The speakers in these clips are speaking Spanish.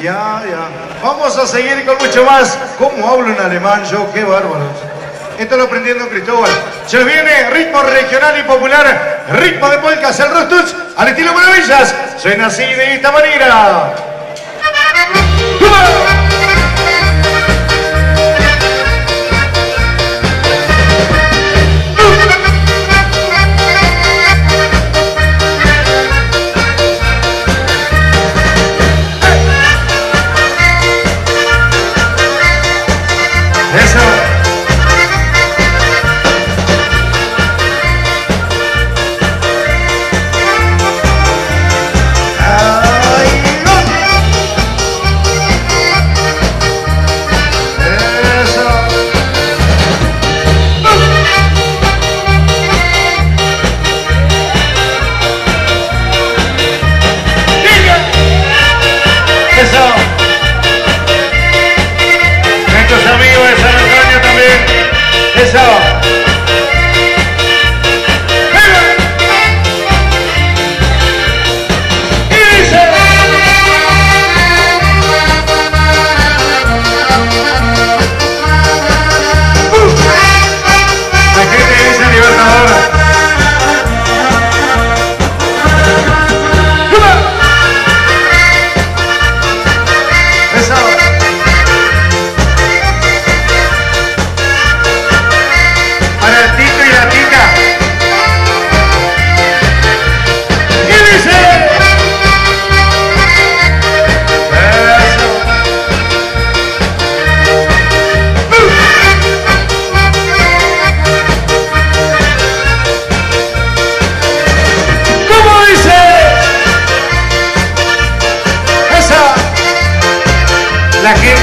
Ya, ya. Vamos a seguir con mucho más. ¿Cómo hablo en alemán yo? ¡Qué bárbaro! Esto lo aprendiendo Cristóbal. Se viene ritmo regional y popular, ritmo de polcas, el rostuz, al estilo maravillas. Suena así de esta manera. Eso.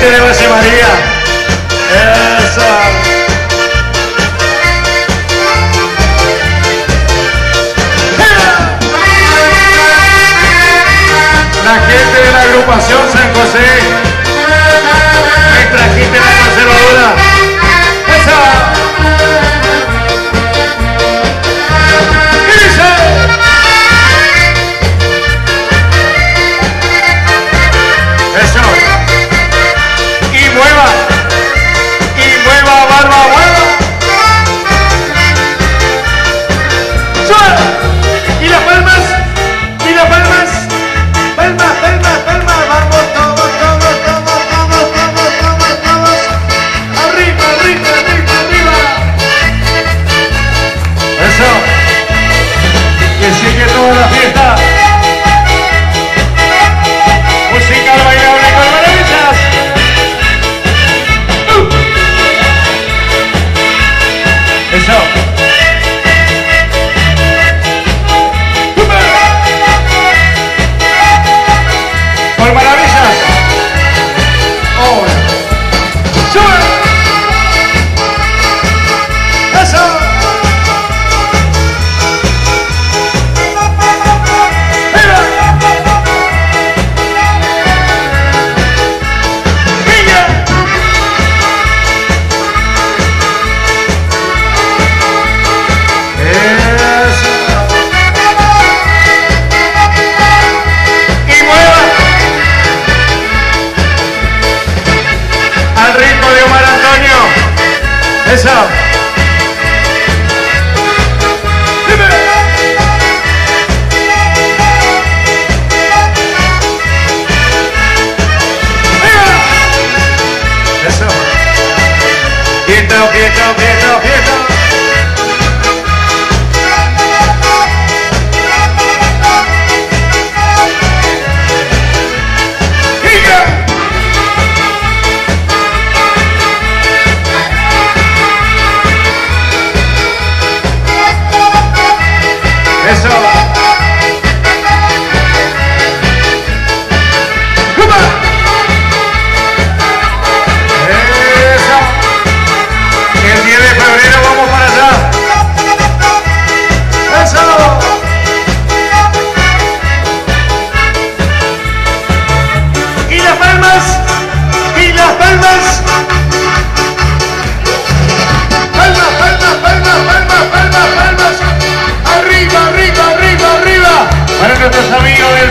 tiene José María. Eso. La gente de la agrupación San José. Beijão, beijão.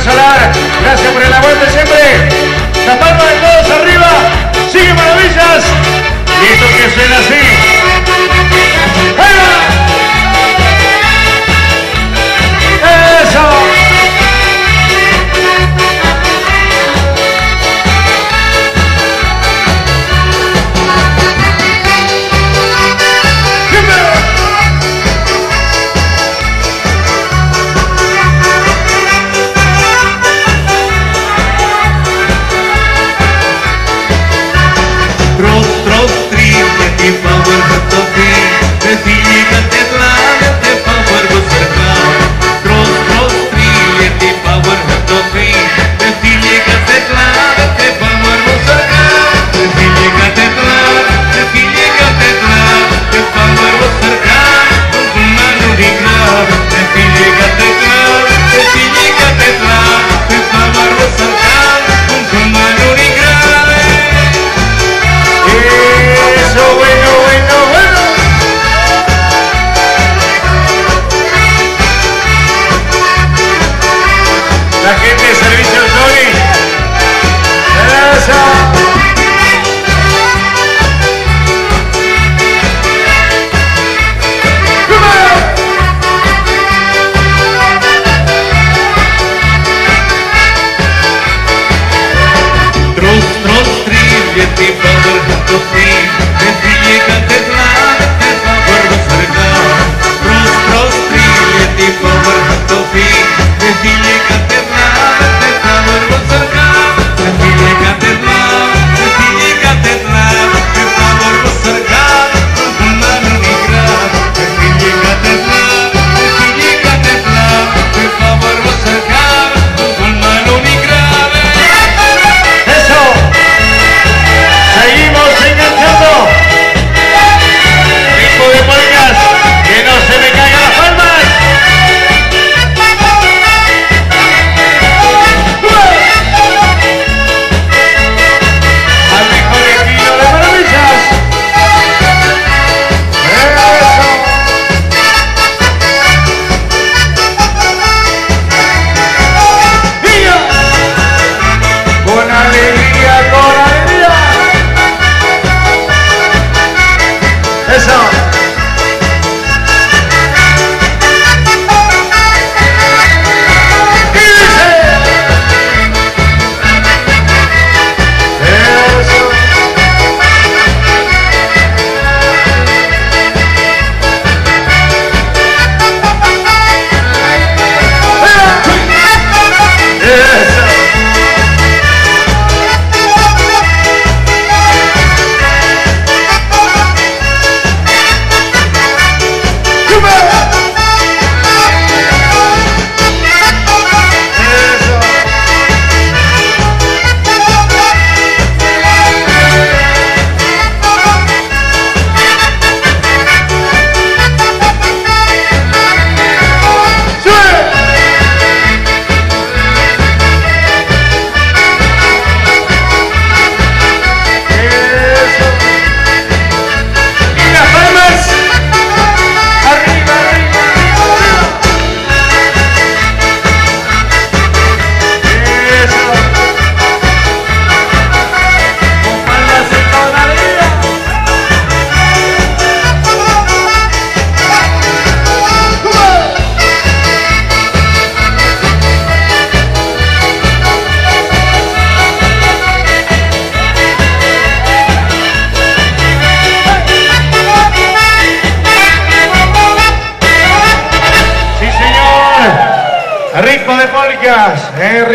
Gracias por el aguante siempre. La palma de todos arriba. Sigue maravillas. Y que suena así.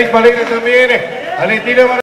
Eh, alegre también, al estilo